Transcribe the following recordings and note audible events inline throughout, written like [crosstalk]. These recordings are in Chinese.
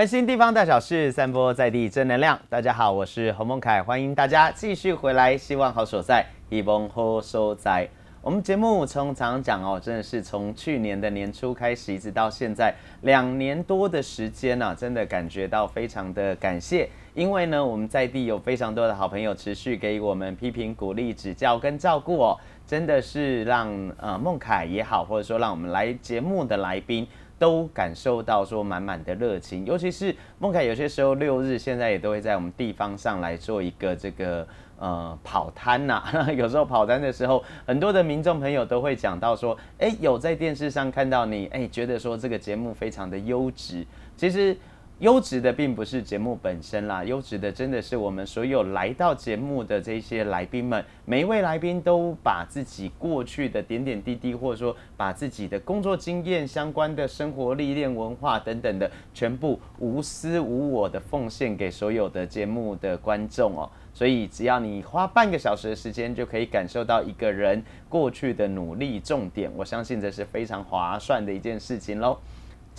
关心地方大小事，散播在地正能量。大家好，我是洪孟凯，欢迎大家继续回来。希望好所在，一梦好所在。我们节目从常讲哦，真的是从去年的年初开始，一直到现在两年多的时间呢，真的感觉到非常的感谢。因为呢，我们在地有非常多的好朋友持续给我们批评、鼓励、指教跟照顾哦，真的是让呃孟凯也好，或者说让我们来节目的来宾。都感受到说满满的热情，尤其是孟凯有些时候六日现在也都会在我们地方上来做一个这个呃跑摊呐。[laughs] 有时候跑摊的时候，很多的民众朋友都会讲到说，哎，有在电视上看到你，哎，觉得说这个节目非常的优质。其实。优质的并不是节目本身啦，优质的真的是我们所有来到节目的这些来宾们，每一位来宾都把自己过去的点点滴滴，或者说把自己的工作经验、相关的生活历练、文化等等的，全部无私无我的奉献给所有的节目的观众哦。所以只要你花半个小时的时间，就可以感受到一个人过去的努力重点，我相信这是非常划算的一件事情喽。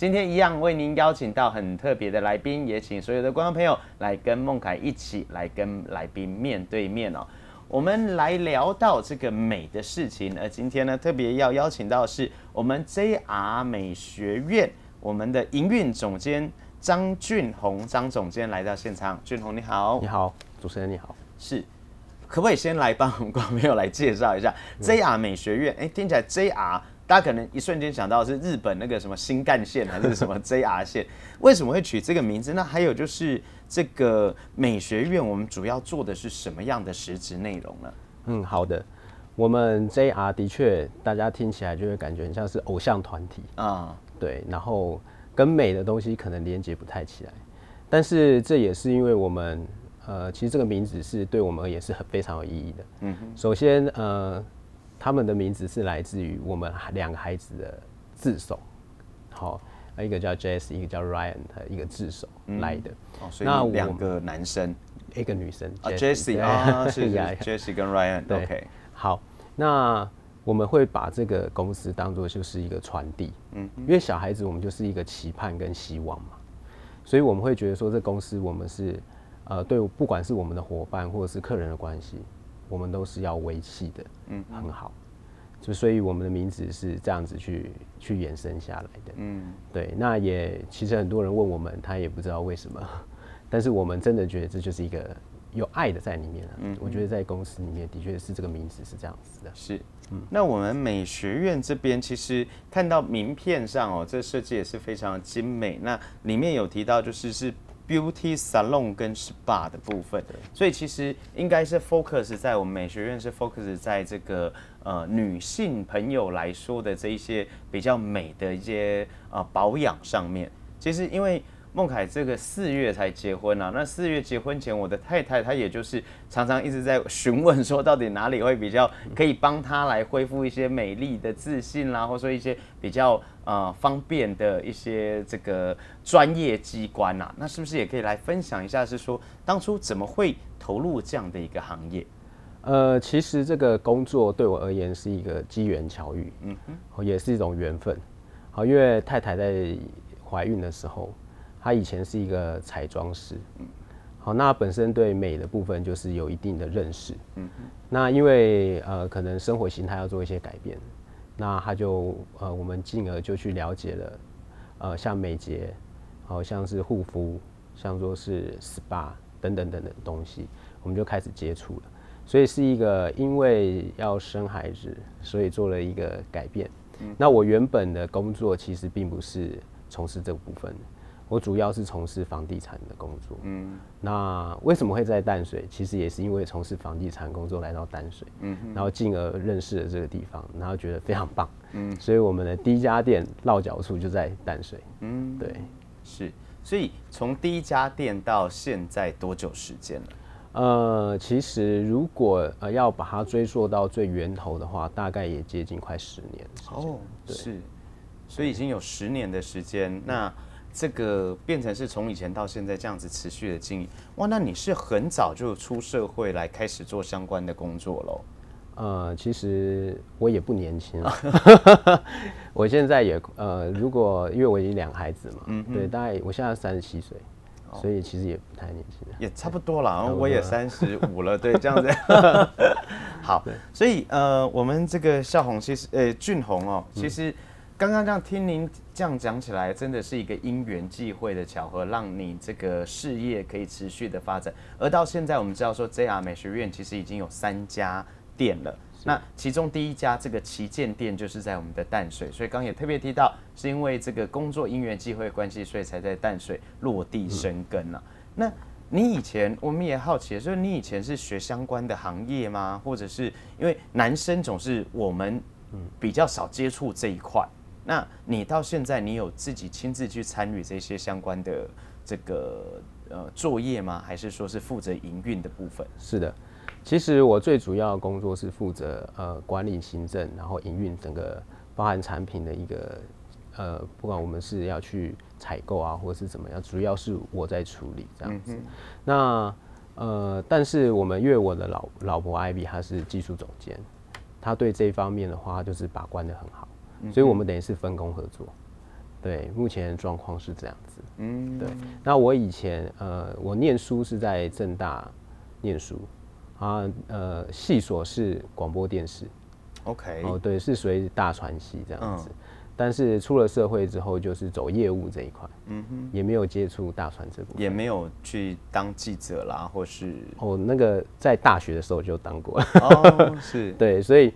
今天一样为您邀请到很特别的来宾，也请所有的观众朋友来跟孟凯一起来跟来宾面对面哦。我们来聊到这个美的事情，而今天呢特别要邀请到是我们 JR 美学院我们的营运总监张俊宏张总监来到现场。俊宏你好，你好，主持人你好，是可不可以先来帮我们观众朋友来介绍一下 JR 美学院？哎，听起来 JR。大家可能一瞬间想到是日本那个什么新干线还是什么 [laughs] JR 线，为什么会取这个名字？那还有就是这个美学院，我们主要做的是什么样的实质内容呢？嗯，好的，我们 JR 的确大家听起来就会感觉很像是偶像团体啊，对，然后跟美的东西可能连接不太起来，但是这也是因为我们呃，其实这个名字是对我们而言是很非常有意义的。嗯哼，首先呃。他们的名字是来自于我们两个孩子的自首，好，一个叫 Jesse，一个叫 Ryan 的一个自首来的。哦，所以两个男生，一个女生。啊，Jesse 啊，是 Jesse 跟 Ryan。OK，好，那我们会把这个公司当做就是一个传递，嗯，因为小孩子我们就是一个期盼跟希望嘛，所以我们会觉得说这公司我们是呃对，不管是我们的伙伴或者是客人的关系。我们都是要维系的，嗯，很好，就所以我们的名字是这样子去去延伸下来的，嗯，对，那也其实很多人问我们，他也不知道为什么，[laughs] 但是我们真的觉得这就是一个有爱的在里面了，嗯，我觉得在公司里面的确是这个名字是这样子的，是，嗯，那我们美学院这边其实看到名片上哦，这设计也是非常精美，那里面有提到就是是。Beauty salon 跟 spa 的部分，所以其实应该是 focus 在我们美学院是 focus 在这个呃女性朋友来说的这一些比较美的一些呃保养上面。其实因为孟凯这个四月才结婚啊，那四月结婚前，我的太太她也就是常常一直在询问说，到底哪里会比较可以帮她来恢复一些美丽的自信啦，或者说一些比较呃方便的一些这个专业机关啊，那是不是也可以来分享一下，是说当初怎么会投入这样的一个行业？呃，其实这个工作对我而言是一个机缘巧遇，嗯哼，也是一种缘分。好，因为太太在怀孕的时候。他以前是一个彩妆师，嗯，好，那本身对美的部分就是有一定的认识，嗯那因为呃可能生活形态要做一些改变，那他就呃我们进而就去了解了，呃像美睫，好像是护肤，像说是 SPA 等等等等东西，我们就开始接触了，所以是一个因为要生孩子，所以做了一个改变。那我原本的工作其实并不是从事这部分。我主要是从事房地产的工作，嗯，那为什么会在淡水？其实也是因为从事房地产工作来到淡水，嗯，然后进而认识了这个地方，然后觉得非常棒，嗯，所以我们的第一家店落脚处就在淡水，嗯，对，是，所以从第一家店到现在多久时间了？呃，其实如果呃要把它追溯到最源头的话，大概也接近快十年哦，是，所以已经有十年的时间，那。这个变成是从以前到现在这样子持续的经营，哇，那你是很早就出社会来开始做相关的工作喽？呃，其实我也不年轻了，[laughs] [laughs] 我现在也呃，如果因为我已经两个孩子嘛，嗯，对，大概我现在三十七岁，所以其实也不太年轻，也差不多了，我也三十五了，对，这样子。[laughs] 好，所以呃，我们这个笑红其实呃俊宏哦，其实。刚刚这样听您这样讲起来，真的是一个因缘际会的巧合，让你这个事业可以持续的发展。而到现在，我们知道说 JR 美学院其实已经有三家店了。那其中第一家这个旗舰店就是在我们的淡水，所以刚也特别提到，是因为这个工作因缘际会关系，所以才在淡水落地生根了。那你以前我们也好奇，就是你以前是学相关的行业吗？或者是因为男生总是我们比较少接触这一块？那你到现在，你有自己亲自去参与这些相关的这个呃作业吗？还是说是负责营运的部分？是的，其实我最主要的工作是负责呃管理行政，然后营运整个包含产品的一个呃，不管我们是要去采购啊，或者是怎么样，主要是我在处理这样子。那呃，但是我们因为我的老老婆艾比她是技术总监，她对这一方面的话就是把关的很好。所以，我们等于是分工合作。对，目前状况是这样子。嗯，对。那我以前，呃，我念书是在正大念书，啊，呃，系所是广播电视。OK。哦，对，是属于大传系这样子。但是出了社会之后，就是走业务这一块。嗯哼。也没有接触大传这部分。也没有去当记者啦，或是。哦，那个在大学的时候就当过。哦，是。[laughs] 对，所以。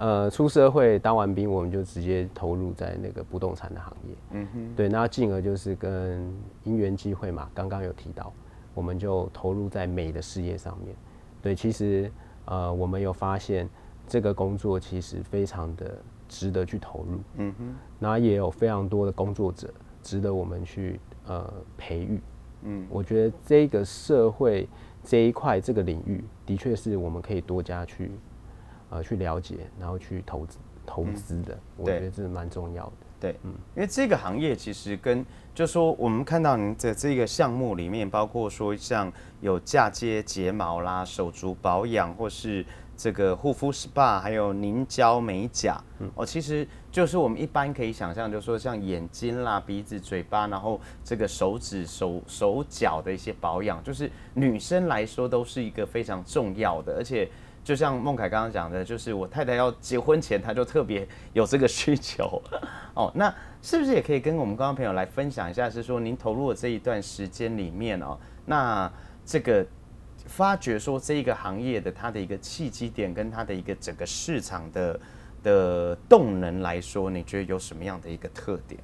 呃，出社会当完兵，我们就直接投入在那个不动产的行业。嗯哼，对，那进而就是跟因缘机会嘛，刚刚有提到，我们就投入在美的事业上面。对，其实呃，我们有发现这个工作其实非常的值得去投入。嗯哼，那也有非常多的工作者值得我们去呃培育。嗯，我觉得这个社会这一块这个领域，的确是我们可以多加去。呃，去了解，然后去投资投资的，我觉得这是蛮重要的。对，嗯，因为这个行业其实跟，就说我们看到您的这个项目里面，包括说像有嫁接睫毛啦、手足保养，或是这个护肤 SPA，还有凝胶美甲，哦，其实就是我们一般可以想象，就是说像眼睛啦、鼻子、嘴巴，然后这个手指、手手脚的一些保养，就是女生来说都是一个非常重要的，而且。就像孟凯刚刚讲的，就是我太太要结婚前，她就特别有这个需求 [laughs] 哦。那是不是也可以跟我们观众朋友来分享一下？是说您投入的这一段时间里面哦，那这个发掘说这一个行业的它的一个契机点，跟它的一个整个市场的的动能来说，你觉得有什么样的一个特点？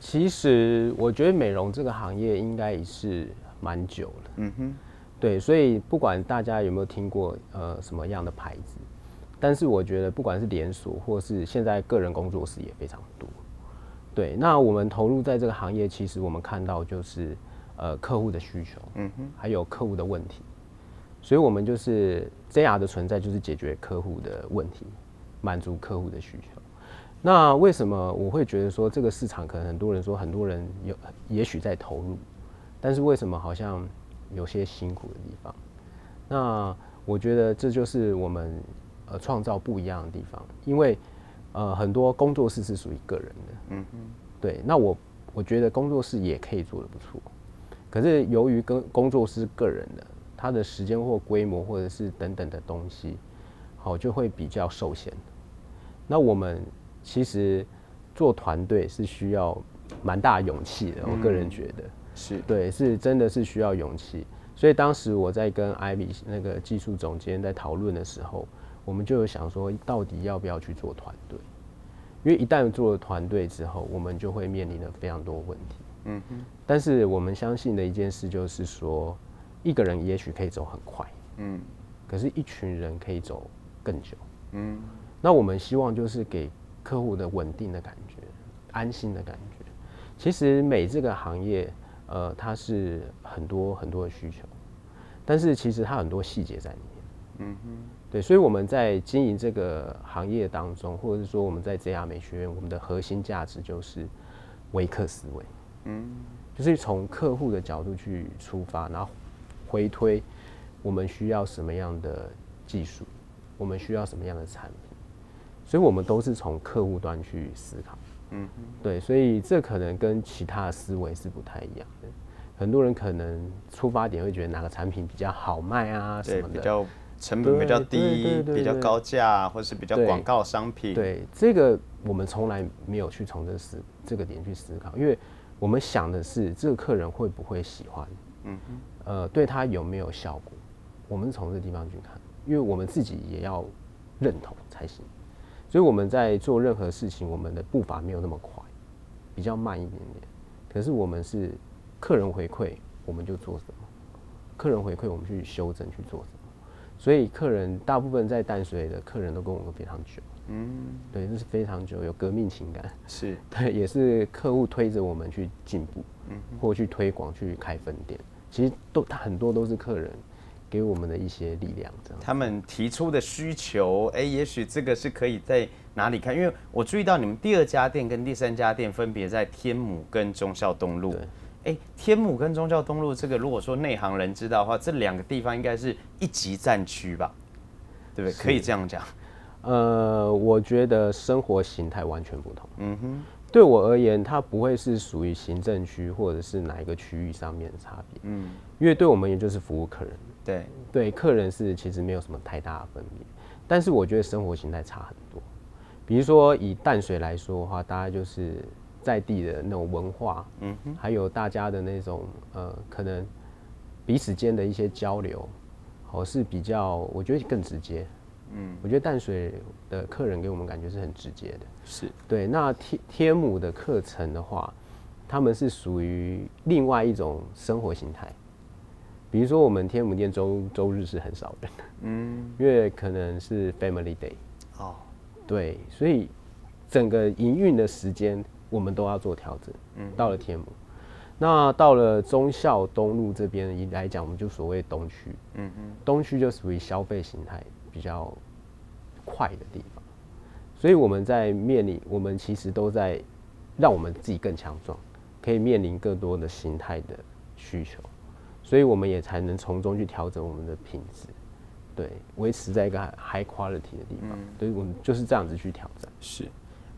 其实我觉得美容这个行业应该也是蛮久了。嗯哼。对，所以不管大家有没有听过呃什么样的牌子，但是我觉得不管是连锁或是现在个人工作室也非常多。对，那我们投入在这个行业，其实我们看到就是呃客户的需求，嗯哼，还有客户的问题，所以我们就是 JR 的存在就是解决客户的问题，满足客户的需求。那为什么我会觉得说这个市场可能很多人说很多人有也许在投入，但是为什么好像？有些辛苦的地方，那我觉得这就是我们呃创造不一样的地方，因为呃很多工作室是属于个人的，嗯嗯，对，那我我觉得工作室也可以做的不错，可是由于跟工作室个人的他的时间或规模或者是等等的东西，好就会比较受限。那我们其实做团队是需要蛮大勇气的，我个人觉得。是对，是真的是需要勇气。所以当时我在跟艾比那个技术总监在讨论的时候，我们就有想说，到底要不要去做团队？因为一旦做了团队之后，我们就会面临了非常多问题。嗯哼。但是我们相信的一件事就是说，一个人也许可以走很快，嗯，可是一群人可以走更久。嗯。那我们希望就是给客户的稳定的感觉，安心的感觉。其实美这个行业。呃，它是很多很多的需求，但是其实它很多细节在里面。嗯哼，对，所以我们在经营这个行业当中，或者是说我们在 JR 美学院，我们的核心价值就是维客思维。嗯，就是从客户的角度去出发，然后回推我们需要什么样的技术，我们需要什么样的产品，所以我们都是从客户端去思考。嗯，对，所以这可能跟其他的思维是不太一样的。很多人可能出发点会觉得哪个产品比较好卖啊，什么的，比较成本比较低，比较高价，或是比较广告商品。对，这个我们从来没有去从这思这个点去思考，因为我们想的是这个客人会不会喜欢，嗯呃，对他有没有效果，我们从这个地方去看，因为我们自己也要认同才行。所以我们在做任何事情，我们的步伐没有那么快，比较慢一点点。可是我们是客人回馈，我们就做什么；客人回馈，我们去修正去做什么。所以客人大部分在淡水的客人都跟我们非常久，嗯，对，这是非常久，有革命情感，是 [laughs] 对，也是客户推着我们去进步，嗯，或去推广去开分店。其实都他很多都是客人。给我们的一些力量，这样。他们提出的需求，哎，也许这个是可以在哪里看？因为我注意到你们第二家店跟第三家店分别在天母跟忠孝东路。哎，天母跟忠孝东路这个，如果说内行人知道的话，这两个地方应该是一级战区吧？对不对？可以这样讲。呃，我觉得生活形态完全不同。嗯哼。对我而言，它不会是属于行政区或者是哪一个区域上面的差别。嗯。因为对我们也就是服务客人。对对，客人是其实没有什么太大的分别，但是我觉得生活形态差很多。比如说以淡水来说的话，大家就是在地的那种文化，嗯哼，还有大家的那种呃，可能彼此间的一些交流，哦是比较，我觉得更直接。嗯，我觉得淡水的客人给我们感觉是很直接的。是对，那天天母的课程的话，他们是属于另外一种生活形态。比如说，我们天母店周周日是很少人的，嗯，因为可能是 Family Day，哦，对，所以整个营运的时间我们都要做调整。嗯，到了天母，那到了忠孝东路这边来讲，我们就所谓东区，嗯嗯，东区就属于消费形态比较快的地方，所以我们在面临，我们其实都在让我们自己更强壮，可以面临更多的形态的需求。所以我们也才能从中去调整我们的品质，对，维持在一个 high quality 的地方。所以我们就是这样子去挑战。是，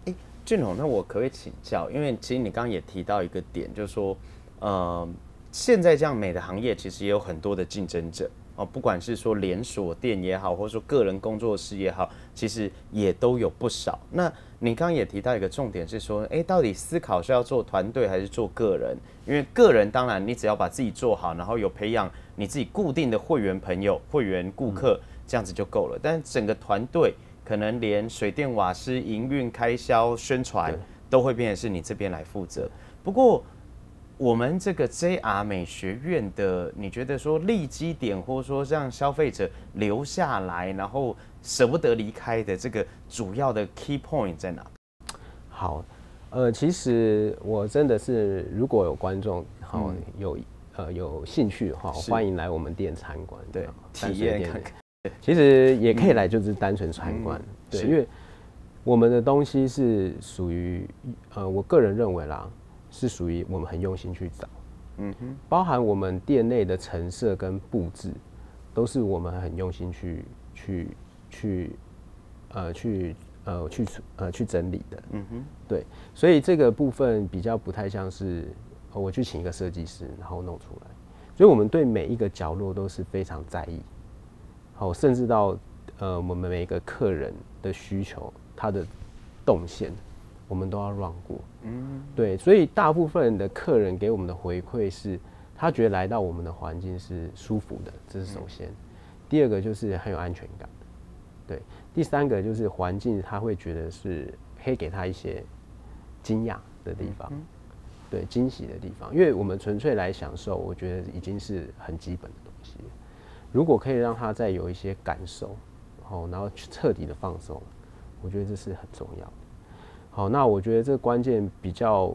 哎，俊龙，那我可不可以请教？因为其实你刚刚也提到一个点，就是说，呃，现在这样美的行业其实也有很多的竞争者。哦，不管是说连锁店也好，或者说个人工作室也好，其实也都有不少。那你刚刚也提到一个重点是说，哎，到底思考是要做团队还是做个人？因为个人当然你只要把自己做好，然后有培养你自己固定的会员朋友、会员顾客，这样子就够了。但整个团队可能连水电瓦斯营运开销、宣传都会变成是你这边来负责。不过。我们这个 JR 美学院的，你觉得说利基点，或者说让消费者留下来，然后舍不得离开的这个主要的 key point 在哪？好，呃，其实我真的是，如果有观众好有呃有兴趣的话，欢迎来我们店参观，对，体验看看。其实也可以来，就是单纯参观，对，因为我们的东西是属于呃，我个人认为啦。是属于我们很用心去找，嗯哼，包含我们店内的陈设跟布置，都是我们很用心去去去呃去呃去呃去整理的，嗯哼，对，所以这个部分比较不太像是我去请一个设计师然后弄出来，所以我们对每一个角落都是非常在意，好，甚至到呃我们每一个客人的需求，他的动线。我们都要让过，嗯，对，所以大部分的客人给我们的回馈是，他觉得来到我们的环境是舒服的，这是首先。第二个就是很有安全感，对。第三个就是环境，他会觉得是可以给他一些惊讶的地方，对，惊喜的地方。因为我们纯粹来享受，我觉得已经是很基本的东西。如果可以让他再有一些感受，然后然后彻底的放松，我觉得这是很重要的。好，那我觉得这个关键比较，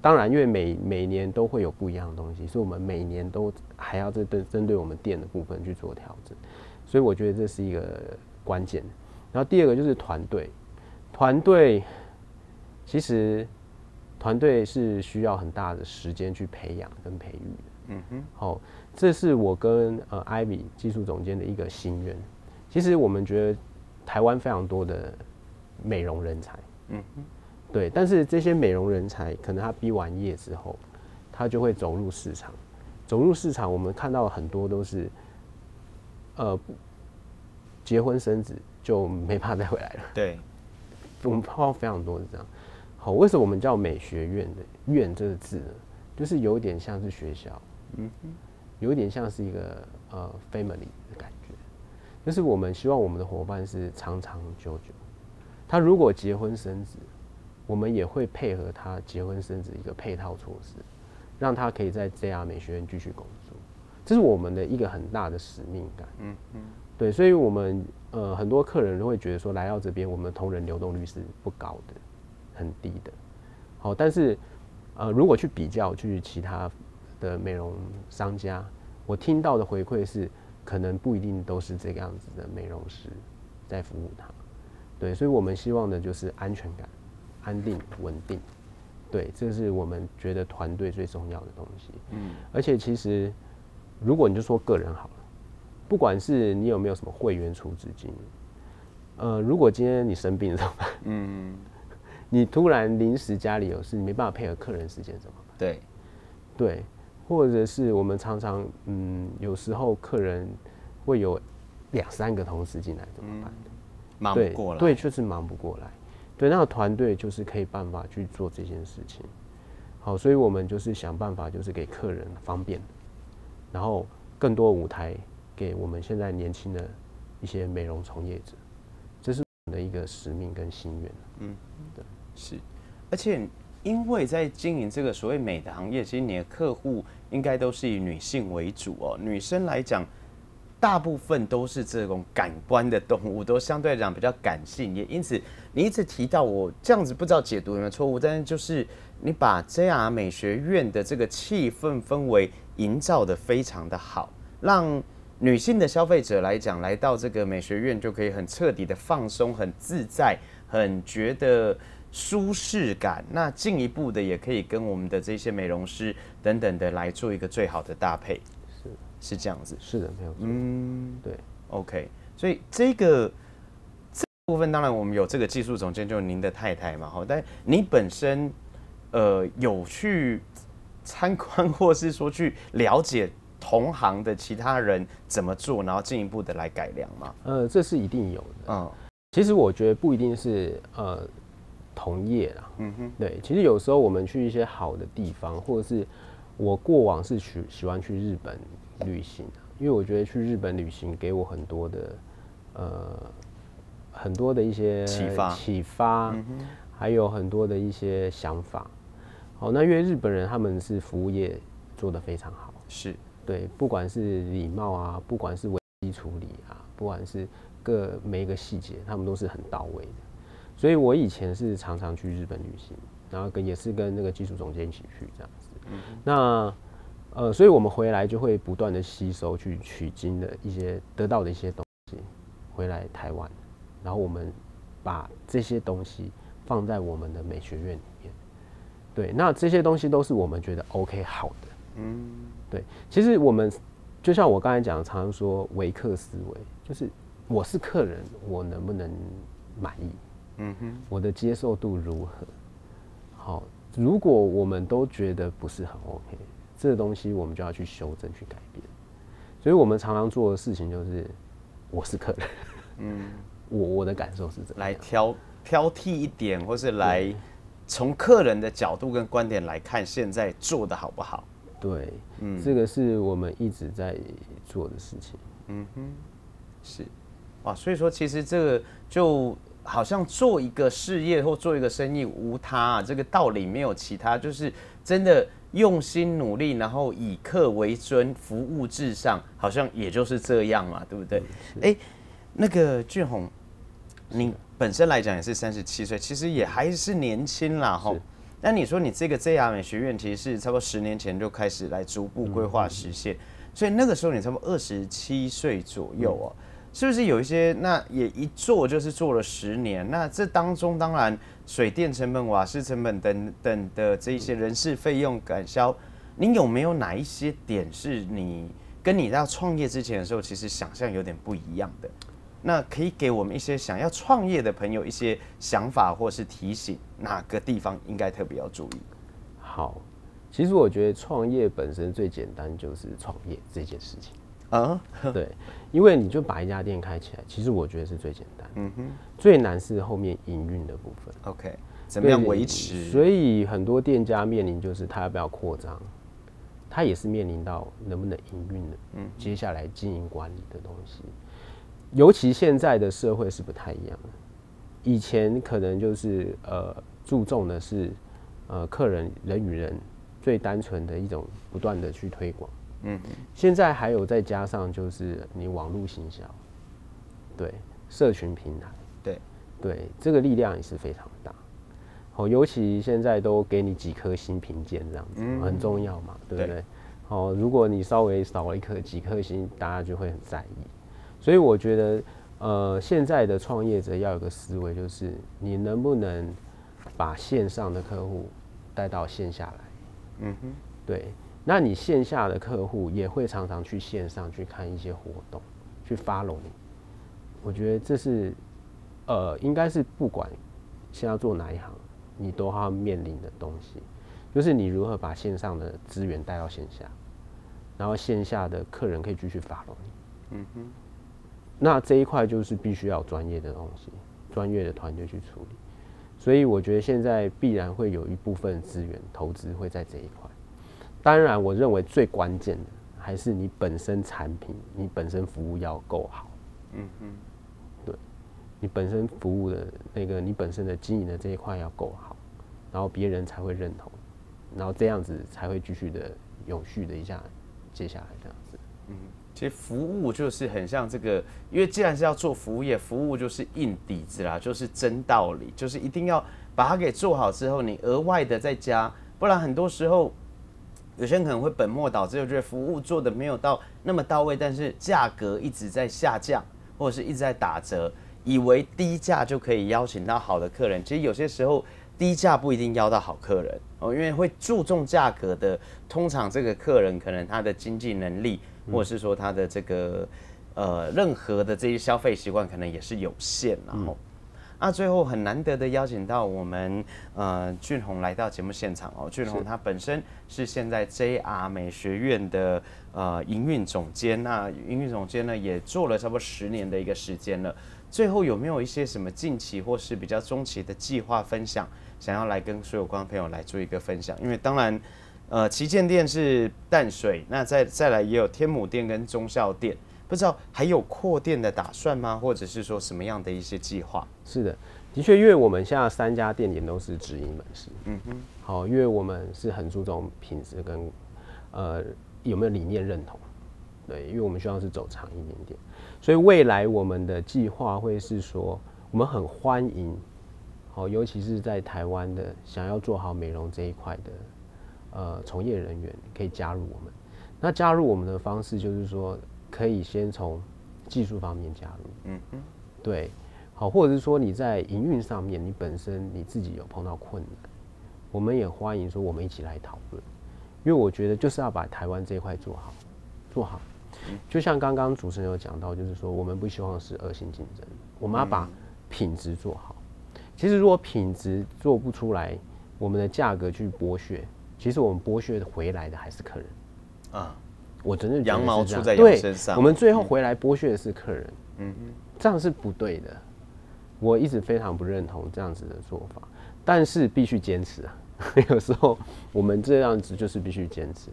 当然，因为每每年都会有不一样的东西，所以我们每年都还要针对针对我们店的部分去做调整，所以我觉得这是一个关键。然后第二个就是团队，团队其实团队是需要很大的时间去培养跟培育的。嗯哼，好，这是我跟呃艾米技术总监的一个心愿，其实我们觉得台湾非常多的美容人才，嗯对，但是这些美容人才可能他毕完业之后，他就会走入市场，走入市场，我们看到很多都是，呃，结婚生子就没办法再回来了。对，[laughs] 我们碰到非常多是这样。好，为什么我们叫美学院的“院”这个字呢？就是有点像是学校，嗯有点像是一个呃 family 的感觉。就是我们希望我们的伙伴是长长久久。他如果结婚生子，我们也会配合他结婚生子一个配套措施，让他可以在 JR 美学院继续工作。这是我们的一个很大的使命感。嗯嗯，对，所以我们呃很多客人都会觉得说，来到这边，我们同仁流动率是不高的，很低的。好，但是呃如果去比较去其他的美容商家，我听到的回馈是，可能不一定都是这个样子的美容师在服务他。对，所以我们希望的就是安全感、安定、稳定。对，这是我们觉得团队最重要的东西。嗯，而且其实，如果你就说个人好了，不管是你有没有什么会员储资金，呃，如果今天你生病了怎么办？嗯，[laughs] 你突然临时家里有事，你没办法配合客人时间怎么办？对，对，或者是我们常常，嗯，有时候客人会有两三个同事进来怎么办？忙不过来，对，确实忙不过来。对，那个团队就是可以办法去做这件事情。好，所以我们就是想办法，就是给客人方便，然后更多舞台给我们现在年轻的一些美容从业者，这是我们的一个使命跟心愿。嗯，对，是。而且因为在经营这个所谓美的行业，其实你的客户应该都是以女性为主哦。女生来讲。大部分都是这种感官的动物，都相对来讲比较感性，也因此你一直提到我这样子，不知道解读有没有错误，但是就是你把 JR 美学院的这个气氛氛围营造的非常的好，让女性的消费者来讲来到这个美学院就可以很彻底的放松、很自在、很觉得舒适感。那进一步的也可以跟我们的这些美容师等等的来做一个最好的搭配。是这样子，是的，没有错。嗯，对，OK。所以这个这部分，当然我们有这个技术总监，就是您的太太嘛，哈。但你本身，呃，有去参观，或是说去了解同行的其他人怎么做，然后进一步的来改良吗？呃，这是一定有的。嗯，其实我觉得不一定是呃同业啦。嗯哼，对，其实有时候我们去一些好的地方，或者是我过往是喜喜欢去日本。旅行，因为我觉得去日本旅行给我很多的，呃，很多的一些启发，启发，还有很多的一些想法。好，那因为日本人他们是服务业做得非常好，是对，不管是礼貌啊，不管是危机处理啊，不管是各每一个细节，他们都是很到位的。所以我以前是常常去日本旅行，然后跟也是跟那个技术总监一起去这样子。那呃，所以我们回来就会不断的吸收去取经的一些得到的一些东西，回来台湾，然后我们把这些东西放在我们的美学院里面。对，那这些东西都是我们觉得 OK 好的。嗯，对。其实我们就像我刚才讲，常常说维客思维，就是我是客人，我能不能满意？嗯哼，我的接受度如何？好，如果我们都觉得不是很 OK。这个东西我们就要去修正、去改变，所以我们常常做的事情就是，我是客人，嗯，[laughs] 我我的感受是这样，来挑挑剔一点，或是来从客人的角度跟观点来看，现在做的好不好？对，嗯，这个是我们一直在做的事情。嗯哼，是，哇，所以说其实这个就好像做一个事业或做一个生意无他，这个道理没有其他，就是真的。用心努力，然后以客为尊，服务至上，好像也就是这样嘛，对不对？哎，那个俊宏，你本身来讲也是三十七岁，其实也还是年轻啦，吼。那你说你这个 JR 美学院，其实是差不多十年前就开始来逐步规划实现，所以那个时候你差不多二十七岁左右哦。是不是有一些？那也一做就是做了十年。那这当中当然水电成本、瓦斯成本等等的这一些人事费用赶销，您有没有哪一些点是你跟你在创业之前的时候，其实想象有点不一样的？那可以给我们一些想要创业的朋友一些想法或是提醒，哪个地方应该特别要注意？好，其实我觉得创业本身最简单就是创业这件事情。啊，[laughs] 对，因为你就把一家店开起来，其实我觉得是最简单。嗯哼，最难是后面营运的部分。OK，怎么样维持？所以很多店家面临就是他要不要扩张，他也是面临到能不能营运的。嗯，接下来经营管理的东西，尤其现在的社会是不太一样的。以前可能就是呃注重的是呃客人人与人最单纯的一种不断的去推广。嗯，现在还有再加上就是你网络行销，对，社群平台，对，对，这个力量也是非常大。哦，尤其现在都给你几颗星评鉴这样子，很重要嘛，对不对？哦，如果你稍微少了一颗几颗星，大家就会很在意。所以我觉得，呃，现在的创业者要有个思维，就是你能不能把线上的客户带到线下来？嗯哼，对。那你线下的客户也会常常去线上去看一些活动，去 follow 你。我觉得这是，呃，应该是不管现在做哪一行，你都要面临的东西，就是你如何把线上的资源带到线下，然后线下的客人可以继续 follow 你。嗯哼。那这一块就是必须要专业的东西，专业的团队去处理。所以我觉得现在必然会有一部分资源投资会在这一块。当然，我认为最关键的还是你本身产品、你本身服务要够好。嗯嗯，对，你本身服务的那个、你本身的经营的这一块要够好，然后别人才会认同，然后这样子才会继续的永续的一下接下来这样子。嗯，其实服务就是很像这个，因为既然是要做服务业，服务就是硬底子啦，就是真道理，就是一定要把它给做好之后，你额外的再加，不然很多时候。有些人可能会本末倒置，就觉得服务做的没有到那么到位，但是价格一直在下降，或者是一直在打折，以为低价就可以邀请到好的客人。其实有些时候低价不一定邀到好客人哦，因为会注重价格的，通常这个客人可能他的经济能力，或者是说他的这个呃任何的这些消费习惯，可能也是有限，然后。那最后很难得的邀请到我们呃俊宏来到节目现场哦，俊宏他本身是现在 JR 美学院的呃营运总监，那营运总监呢也做了差不多十年的一个时间了。最后有没有一些什么近期或是比较中期的计划分享，想要来跟所有观众朋友来做一个分享？因为当然呃旗舰店是淡水，那再再来也有天母店跟忠孝店。不知道还有扩店的打算吗？或者是说什么样的一些计划？是的，的确，因为我们现在三家店也都是直营门市。嗯哼，好，因为我们是很注重品质跟呃有没有理念认同。对，因为我们希望是走长一点点，所以未来我们的计划会是说，我们很欢迎，好，尤其是在台湾的想要做好美容这一块的呃从业人员可以加入我们。那加入我们的方式就是说。可以先从技术方面加入，嗯嗯，对，好，或者是说你在营运上面，你本身你自己有碰到困难，我们也欢迎说我们一起来讨论，因为我觉得就是要把台湾这一块做好，做好，就像刚刚主持人有讲到，就是说我们不希望是恶性竞争，我们要把品质做好。其实如果品质做不出来，我们的价格去剥削，其实我们剥削回来的还是客人，啊。我真的羊毛出在羊身上，我们最后回来剥削的是客人，嗯嗯，这样是不对的。我一直非常不认同这样子的做法，但是必须坚持啊。[laughs] 有时候我们这样子就是必须坚持，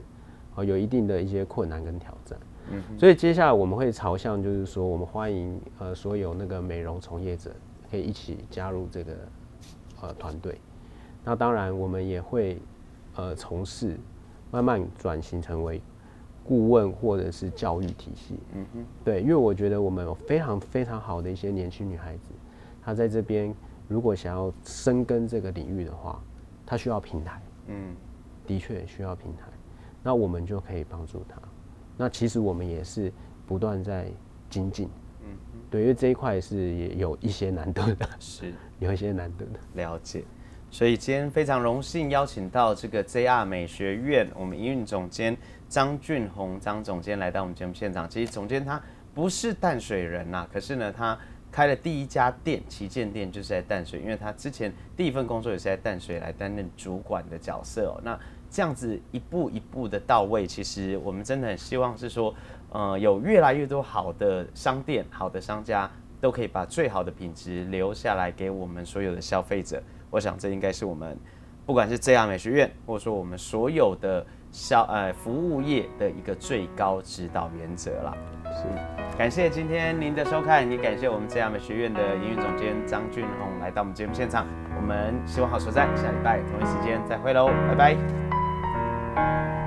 哦，有一定的一些困难跟挑战。嗯，所以接下来我们会朝向就是说，我们欢迎呃所有那个美容从业者可以一起加入这个呃团队。那当然我们也会呃从事慢慢转型成为。顾问或者是教育体系，嗯哼，对，因为我觉得我们有非常非常好的一些年轻女孩子，她在这边如果想要深耕这个领域的话，她需要平台，嗯，的确需要平台，那我们就可以帮助她。那其实我们也是不断在精进，嗯，对，因为这一块是也有一些难得的，是。[laughs] 有一些难得的。了解。所以今天非常荣幸邀请到这个 JR 美学院我们营运总监张俊宏张总监来到我们节目现场。其实总监他不是淡水人呐，可是呢，他开了第一家店，旗舰店就是在淡水，因为他之前第一份工作也是在淡水来担任主管的角色哦。那这样子一步一步的到位，其实我们真的很希望是说，呃，有越来越多好的商店、好的商家，都可以把最好的品质留下来给我们所有的消费者。我想这应该是我们不管是这样美学院，或者说我们所有的消呃服务业的一个最高指导原则啦。是，感谢今天您的收看，也感谢我们这样的学院的营运总监张俊宏来到我们节目现场。我们希望好所在，下礼拜同一时间再会喽，拜拜。